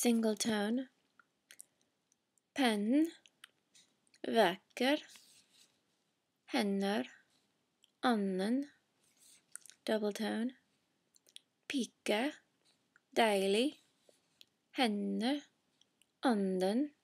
single tone. pen, vacker. Hender, annen, double tone. Pike, deilig. Henne, anden,